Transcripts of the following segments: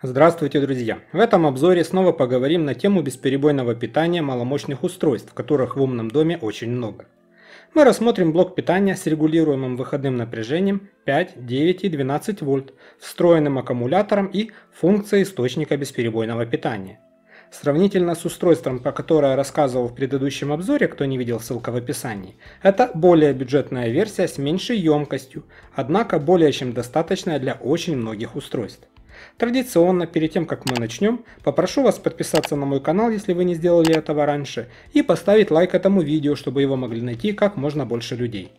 Здравствуйте, друзья! В этом обзоре снова поговорим на тему бесперебойного питания маломощных устройств, которых в умном доме очень много. Мы рассмотрим блок питания с регулируемым выходным напряжением 5, 9 и 12 вольт, встроенным аккумулятором и функцией источника бесперебойного питания. Сравнительно с устройством, про которое я рассказывал в предыдущем обзоре, кто не видел, ссылка в описании, это более бюджетная версия с меньшей емкостью, однако более чем достаточная для очень многих устройств. Традиционно, перед тем как мы начнем, попрошу вас подписаться на мой канал, если вы не сделали этого раньше, и поставить лайк этому видео, чтобы его могли найти как можно больше людей.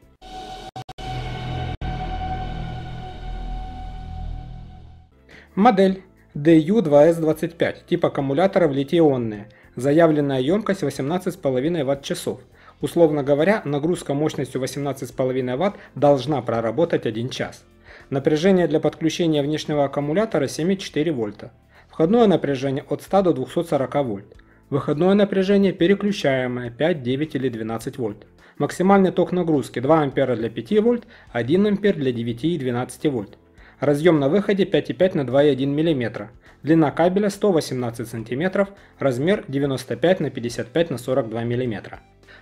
Модель DU2S25, тип аккумуляторов литий-ионные, заявленная емкость 18,5 Вт-часов. Условно говоря, нагрузка мощностью 18,5 Вт должна проработать 1 час. Напряжение для подключения внешнего аккумулятора 7,4 вольта. Входное напряжение от 100 до 240 вольт. Выходное напряжение переключаемое 5, 9 или 12 вольт. Максимальный ток нагрузки 2 ампера для 5 вольт, 1 ампер для 9 и 12 вольт. Разъем на выходе 5,5 на 2,1 мм. Длина кабеля 118 см, размер 95 на 55 на 42 мм.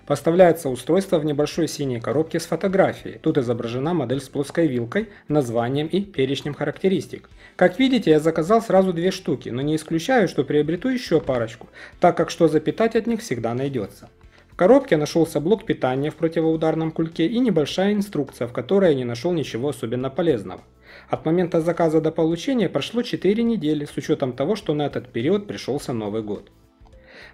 Поставляется устройство в небольшой синей коробке с фотографией. Тут изображена модель с плоской вилкой, названием и перечнем характеристик. Как видите, я заказал сразу две штуки, но не исключаю, что приобрету еще парочку, так как что запитать от них всегда найдется. В коробке нашелся блок питания в противоударном кульке и небольшая инструкция, в которой я не нашел ничего особенно полезного. От момента заказа до получения прошло 4 недели, с учетом того, что на этот период пришелся Новый год.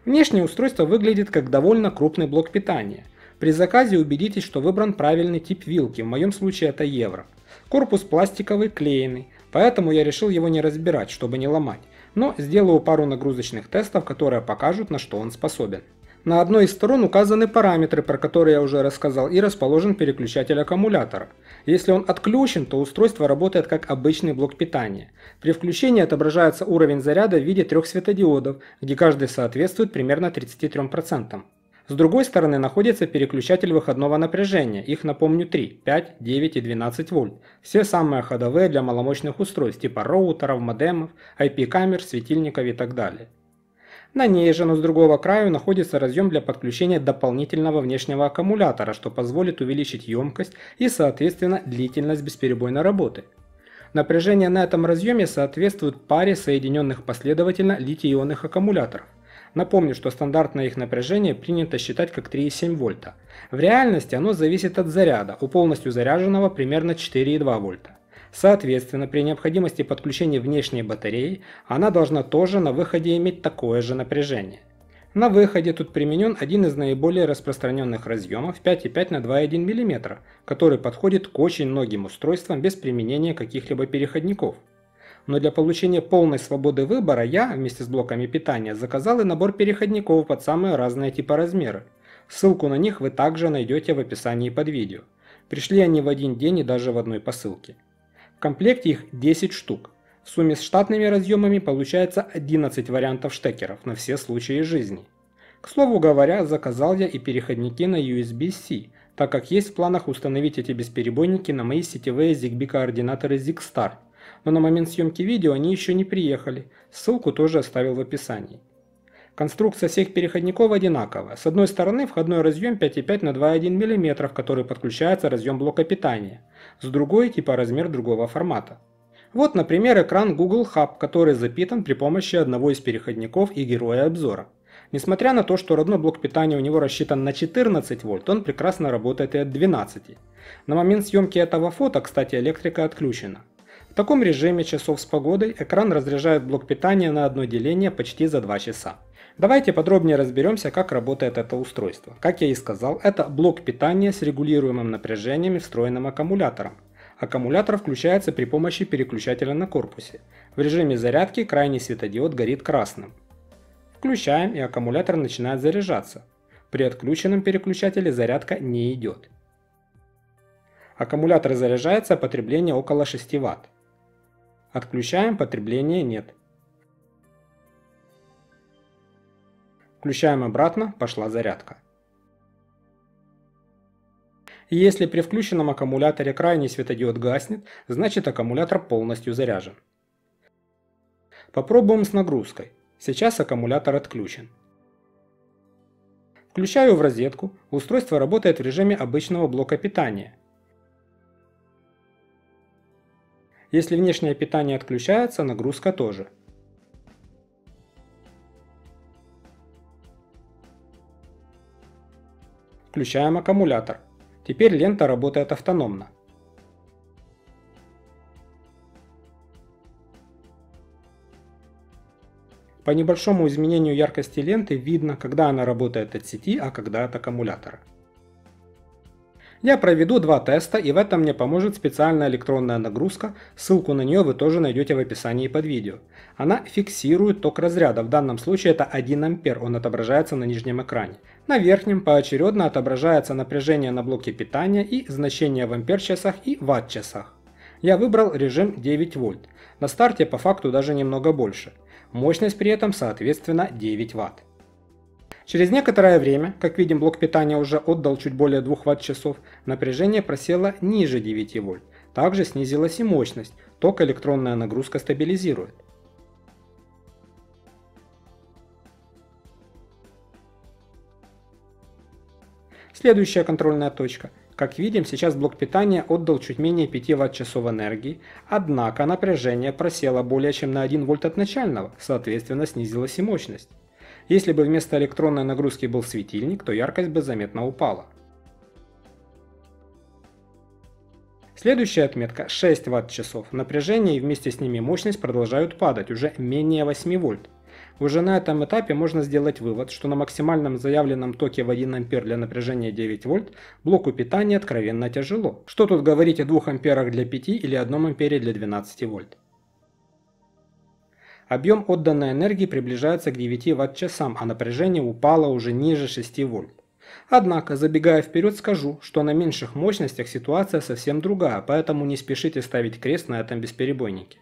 Внешнее устройство выглядит как довольно крупный блок питания. При заказе убедитесь, что выбран правильный тип вилки, в моем случае это евро. Корпус пластиковый, клееный, поэтому я решил его не разбирать, чтобы не ломать, но сделаю пару нагрузочных тестов, которые покажут, на что он способен. На одной из сторон указаны параметры, про которые я уже рассказал, и расположен переключатель аккумулятора. Если он отключен, то устройство работает как обычный блок питания. При включении отображается уровень заряда в виде трех светодиодов, где каждый соответствует примерно 33%. С другой стороны находится переключатель выходного напряжения, их напомню 3, 5, 9 и 12 вольт. Все самые ходовые для маломощных устройств типа роутеров, модемов, IP-камер, светильников и так далее. На ней же, но с другого краю, находится разъем для подключения дополнительного внешнего аккумулятора, что позволит увеличить емкость и, соответственно, длительность бесперебойной работы. Напряжение на этом разъеме соответствует паре соединенных последовательно литий-ионных аккумуляторов. Напомню, что стандартное их напряжение принято считать как 3,7 вольта. В реальности оно зависит от заряда, у полностью заряженного примерно 4,2 вольта. Соответственно, при необходимости подключения внешней батареи, она должна тоже на выходе иметь такое же напряжение. На выходе тут применен один из наиболее распространенных разъемов 5,5 на 2,1 мм, который подходит к очень многим устройствам без применения каких-либо переходников. Но для получения полной свободы выбора я, вместе с блоками питания, заказал и набор переходников под самые разные типа размеры. Ссылку на них вы также найдете в описании под видео. Пришли они в один день и даже в одной посылке комплекте их 10 штук. В сумме с штатными разъемами получается 11 вариантов штекеров на все случаи жизни. К слову говоря, заказал я и переходники на USB-C, так как есть в планах установить эти бесперебойники на мои сетевые ZigBee координаторы ZigStar, но на момент съемки видео они еще не приехали, ссылку тоже оставил в описании. Конструкция всех переходников одинаковая. С одной стороны входной разъем 5,5 на 2,1 мм, в который подключается разъем блока питания. С другой типа размер другого формата. Вот, например, экран Google Hub, который запитан при помощи одного из переходников и героя обзора. Несмотря на то, что родной блок питания у него рассчитан на 14 вольт, он прекрасно работает и от 12. На момент съемки этого фото, кстати, электрика отключена. В таком режиме часов с погодой экран разряжает блок питания на одно деление почти за 2 часа. Давайте подробнее разберемся, как работает это устройство. Как я и сказал, это блок питания с регулируемым напряжением и встроенным аккумулятором. Аккумулятор включается при помощи переключателя на корпусе. В режиме зарядки крайний светодиод горит красным. Включаем и аккумулятор начинает заряжаться. При отключенном переключателе зарядка не идет. Аккумулятор заряжается, потребление около 6 Вт. Отключаем, потребления нет. Включаем обратно, пошла зарядка. Если при включенном аккумуляторе крайний светодиод гаснет, значит аккумулятор полностью заряжен. Попробуем с нагрузкой. Сейчас аккумулятор отключен. Включаю в розетку, устройство работает в режиме обычного блока питания. Если внешнее питание отключается, нагрузка тоже. Включаем аккумулятор. Теперь лента работает автономно. По небольшому изменению яркости ленты видно, когда она работает от сети, а когда от аккумулятора. Я проведу два теста и в этом мне поможет специальная электронная нагрузка, ссылку на нее вы тоже найдете в описании под видео. Она фиксирует ток разряда, в данном случае это 1 ампер, он отображается на нижнем экране. На верхнем поочередно отображается напряжение на блоке питания и значение в ампер-часах и ватт-часах. Я выбрал режим 9 вольт. На старте по факту даже немного больше. Мощность при этом соответственно 9 Вт. Через некоторое время, как видим, блок питания уже отдал чуть более 2 Вт-часов, напряжение просело ниже 9 вольт. Также снизилась и мощность, ток электронная нагрузка стабилизирует. Следующая контрольная точка – как видим, сейчас блок питания отдал чуть менее 5 Вт-часов энергии, однако напряжение просело более чем на 1 вольт от начального, соответственно снизилась и мощность. Если бы вместо электронной нагрузки был светильник, то яркость бы заметно упала. Следующая отметка 6 Вт-часов. Напряжение и вместе с ними мощность продолжают падать, уже менее 8 вольт. Уже на этом этапе можно сделать вывод, что на максимальном заявленном токе в 1 А для напряжения 9 вольт блоку питания откровенно тяжело. Что тут говорить о 2 амперах для 5 или 1 ампере для 12 вольт. Объем отданной энергии приближается к 9 Вт-часам, а напряжение упало уже ниже 6 вольт. Однако, забегая вперед, скажу, что на меньших мощностях ситуация совсем другая, поэтому не спешите ставить крест на этом бесперебойнике.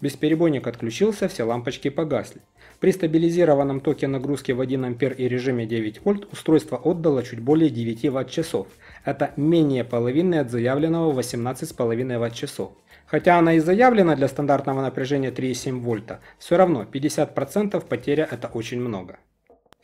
Бесперебойник отключился, все лампочки погасли. При стабилизированном токе нагрузки в 1 А и режиме 9 вольт устройство отдало чуть более 9 Вт-часов. Это менее половины от заявленного 18,5 Вт-часов. Хотя она и заявлена для стандартного напряжения 3,7 вольта, все равно 50% потеря это очень много.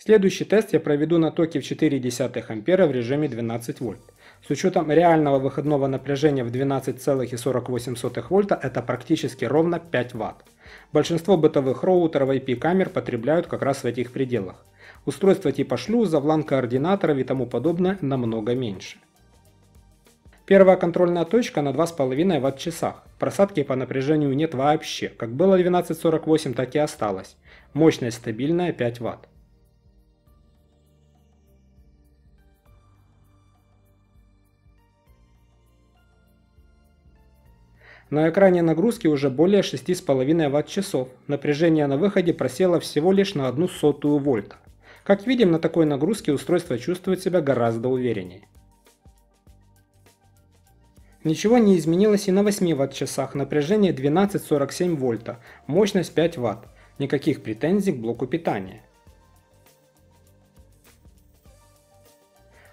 Следующий тест я проведу на токе в 0,4 ампера в режиме 12 вольт. С учетом реального выходного напряжения в 12,48 вольта это практически ровно 5 Вт. Большинство бытовых роутеров IP-камер потребляют как раз в этих пределах. Устройства типа шлюза, LAN-координаторов и тому подобное намного меньше. Первая контрольная точка на 2,5 Вт-часах. Просадки по напряжению нет вообще. Как было 1248, так и осталось. Мощность стабильная 5 Вт. На экране нагрузки уже более 6,5 Вт-часов. Напряжение на выходе просело всего лишь на одну сотую вольта. Как видим, на такой нагрузке устройство чувствует себя гораздо увереннее. Ничего не изменилось и на 8 Вт-часах, напряжение 12,47 вольта, мощность 5 Вт. Никаких претензий к блоку питания.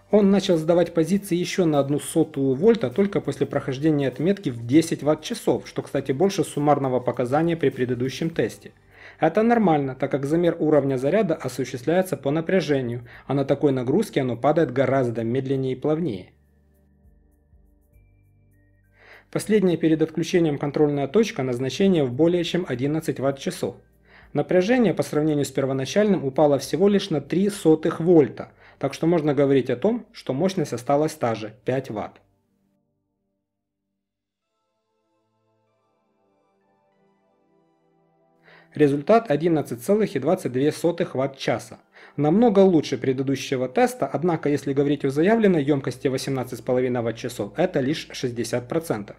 Он начал сдавать позиции еще на одну сотую вольта только после прохождения отметки в 10 ватт-часов, что, кстати, больше суммарного показания при предыдущем тесте. Это нормально, так как замер уровня заряда осуществляется по напряжению, а на такой нагрузке оно падает гораздо медленнее и плавнее. Последняя перед отключением контрольная точка назначение в более чем 11 ватт-часов. Напряжение по сравнению с первоначальным упало всего лишь на 3 сотых вольта, так что можно говорить о том, что мощность осталась та же – 5 Вт. Результат 11,22 Вт-часа. Намного лучше предыдущего теста, однако если говорить о заявленной емкости 18,5 Вт-часов, это лишь 60%.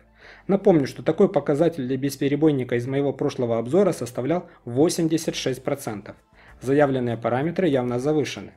Напомню, что такой показатель для бесперебойника из моего прошлого обзора составлял 86%. Заявленные параметры явно завышены.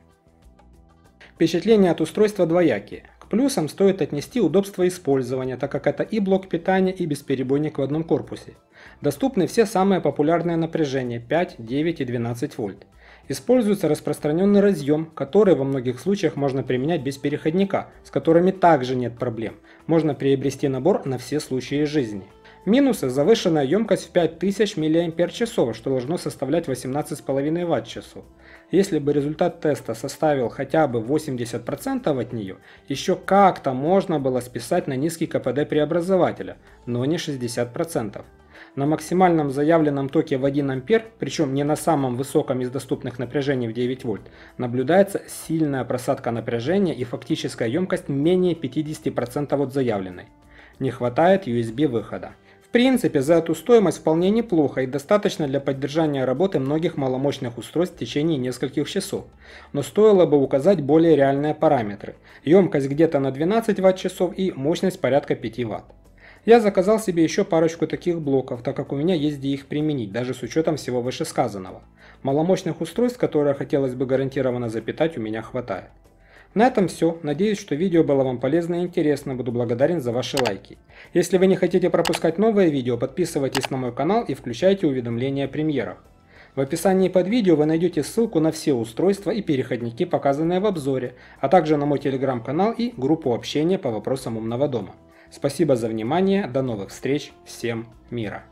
Впечатления от устройства двоякие. К плюсам стоит отнести удобство использования, так как это и блок питания, и бесперебойник в одном корпусе. Доступны все самые популярные напряжения 5, 9 и 12 вольт. Используется распространенный разъем, который во многих случаях можно применять без переходника, с которыми также нет проблем. Можно приобрести набор на все случаи жизни. Минусы – завышенная емкость в 5000 мАч, что должно составлять 18,5 Вт-часов. Если бы результат теста составил хотя бы 80% от нее, еще как-то можно было списать на низкий КПД преобразователя, но не 60%. На максимальном заявленном токе в 1 А, причем не на самом высоком из доступных напряжений в 9 вольт, наблюдается сильная просадка напряжения и фактическая емкость менее 50% от заявленной. Не хватает USB выхода принципе, за эту стоимость вполне неплохо и достаточно для поддержания работы многих маломощных устройств в течение нескольких часов. Но стоило бы указать более реальные параметры. Емкость где-то на 12 Вт-часов и мощность порядка 5 Вт. Я заказал себе еще парочку таких блоков, так как у меня есть где их применить, даже с учетом всего вышесказанного. Маломощных устройств, которые хотелось бы гарантированно запитать, у меня хватает. На этом все. Надеюсь, что видео было вам полезно и интересно. Буду благодарен за ваши лайки. Если вы не хотите пропускать новые видео, подписывайтесь на мой канал и включайте уведомления о премьерах. В описании под видео вы найдете ссылку на все устройства и переходники, показанные в обзоре, а также на мой телеграм-канал и группу общения по вопросам умного дома. Спасибо за внимание, до новых встреч, всем мира!